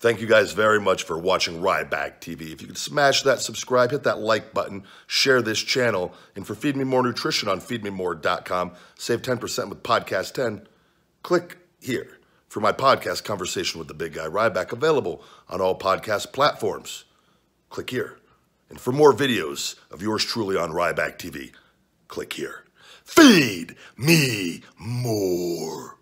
Thank you guys very much for watching Ryback TV. If you could smash that subscribe, hit that like button, share this channel, and for Feed Me More Nutrition on feedmemore.com, save 10% with Podcast 10, click here for my podcast conversation with the big guy Ryback, available on all podcast platforms. Click here. And for more videos of yours truly on Ryback TV, click here. Feed me more.